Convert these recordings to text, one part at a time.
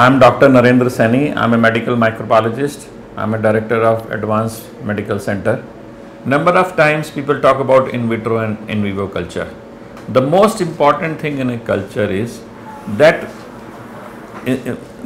I'm Dr. Narendra Saini. I'm a medical microbiologist. I'm a director of Advanced Medical Center. Number of times people talk about in vitro and in vivo culture. The most important thing in a culture is that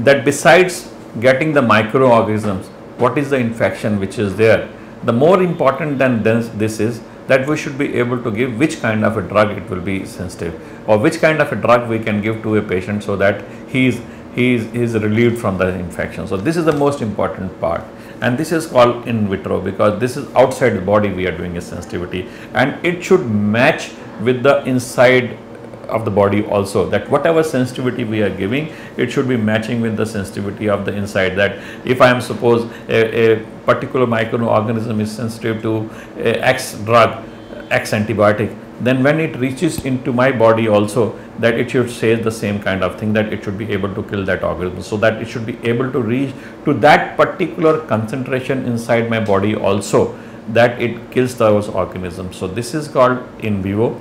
that besides getting the microorganisms, what is the infection which is there? The more important than this, this is that we should be able to give which kind of a drug it will be sensitive or which kind of a drug we can give to a patient so that he is he is, he is relieved from the infection. So this is the most important part and this is called in vitro because this is outside the body we are doing a sensitivity and it should match with the inside of the body also that whatever sensitivity we are giving it should be matching with the sensitivity of the inside that if I am suppose a, a particular microorganism is sensitive to X drug X antibiotic then when it reaches into my body also that it should say the same kind of thing that it should be able to kill that organism. So that it should be able to reach to that particular concentration inside my body also that it kills those organisms. So this is called in vivo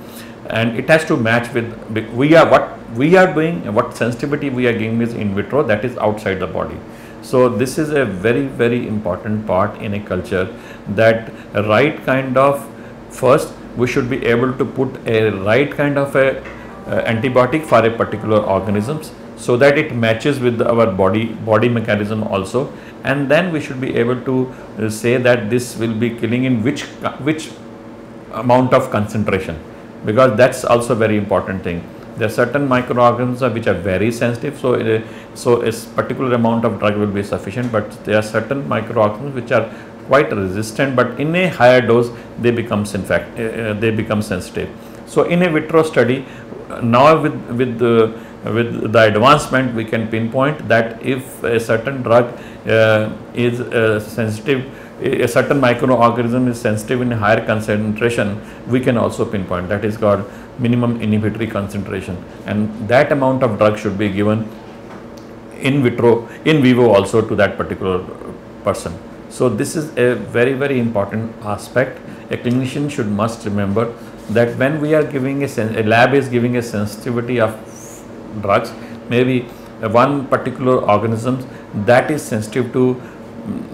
and it has to match with we are what we are doing what sensitivity we are giving is in vitro that is outside the body. So this is a very very important part in a culture that right kind of first we should be able to put a right kind of a uh, antibiotic for a particular organisms so that it matches with our body body mechanism also. And then we should be able to uh, say that this will be killing in which which amount of concentration because that's also very important thing. There are certain microorganisms which are very sensitive so uh, so a particular amount of drug will be sufficient but there are certain microorganisms which are quite resistant but in a higher dose they become in fact uh, uh, they become sensitive so in a vitro study now with with the with the advancement we can pinpoint that if a certain drug uh, is uh, sensitive a certain microorganism is sensitive in higher concentration, we can also pinpoint. That is called minimum inhibitory concentration. And that amount of drug should be given in vitro, in vivo also to that particular person. So this is a very, very important aspect. A clinician should must remember that when we are giving a, a lab is giving a sensitivity of drugs, maybe one particular organism that is sensitive to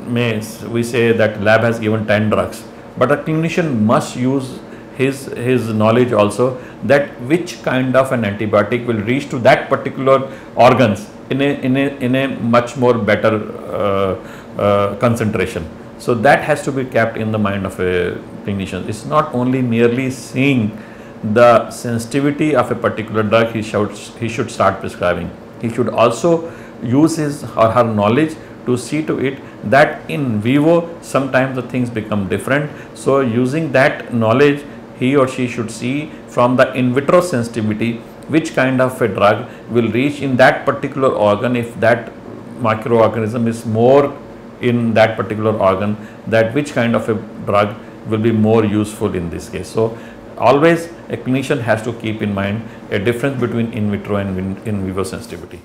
may we say that lab has given 10 drugs but a clinician must use his his knowledge also that which kind of an antibiotic will reach to that particular organs in a in a in a much more better uh, uh, concentration. So that has to be kept in the mind of a clinician it's not only merely seeing the sensitivity of a particular drug he should he should start prescribing. He should also use his or her knowledge to see to it that in vivo sometimes the things become different. So using that knowledge he or she should see from the in vitro sensitivity which kind of a drug will reach in that particular organ if that microorganism is more in that particular organ that which kind of a drug will be more useful in this case. So always a clinician has to keep in mind a difference between in vitro and in vivo sensitivity.